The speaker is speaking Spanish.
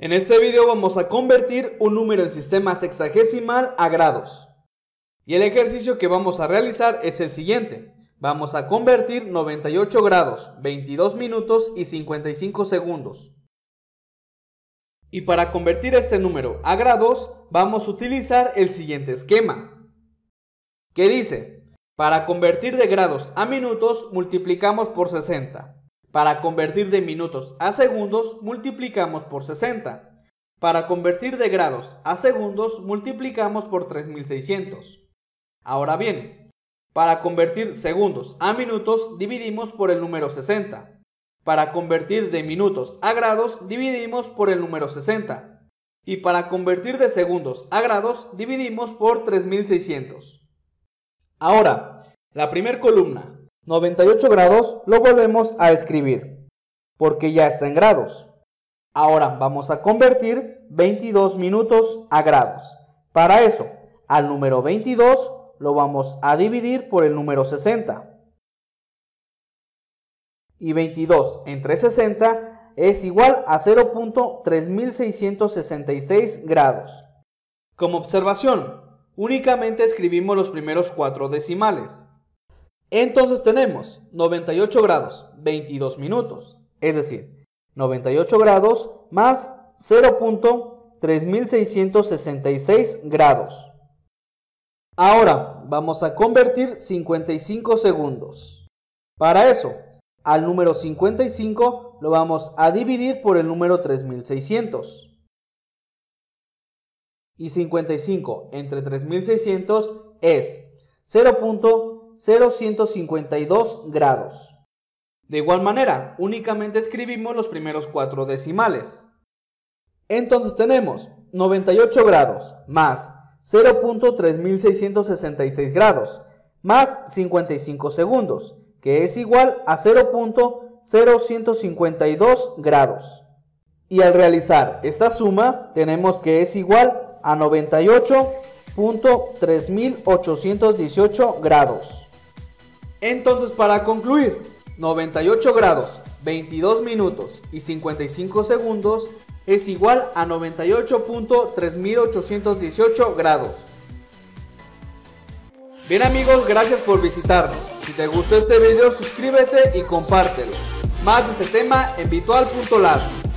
En este video vamos a convertir un número en sistema sexagesimal a grados. Y el ejercicio que vamos a realizar es el siguiente. Vamos a convertir 98 grados, 22 minutos y 55 segundos. Y para convertir este número a grados, vamos a utilizar el siguiente esquema. Que dice, para convertir de grados a minutos, multiplicamos por 60. Para convertir de minutos a segundos, multiplicamos por 60. Para convertir de grados a segundos, multiplicamos por 3600. Ahora bien, para convertir segundos a minutos, dividimos por el número 60. Para convertir de minutos a grados, dividimos por el número 60. Y para convertir de segundos a grados, dividimos por 3600. Ahora, la primera columna, 98 grados lo volvemos a escribir, porque ya está en grados. Ahora vamos a convertir 22 minutos a grados. Para eso, al número 22 lo vamos a dividir por el número 60. Y 22 entre 60 es igual a 0.3666 grados. Como observación, únicamente escribimos los primeros cuatro decimales. Entonces tenemos 98 grados, 22 minutos, es decir, 98 grados más 0.3666 grados. Ahora vamos a convertir 55 segundos. Para eso, al número 55 lo vamos a dividir por el número 3600. Y 55 entre 3600 es 0. 0,152 grados. De igual manera, únicamente escribimos los primeros cuatro decimales. Entonces tenemos 98 grados más 0.3666 grados más 55 segundos, que es igual a 0.0152 grados. Y al realizar esta suma, tenemos que es igual a 98.3818 grados. Entonces, para concluir, 98 grados, 22 minutos y 55 segundos es igual a 98.3818 grados. Bien amigos, gracias por visitarnos. Si te gustó este video, suscríbete y compártelo. Más de este tema en virtual.lab.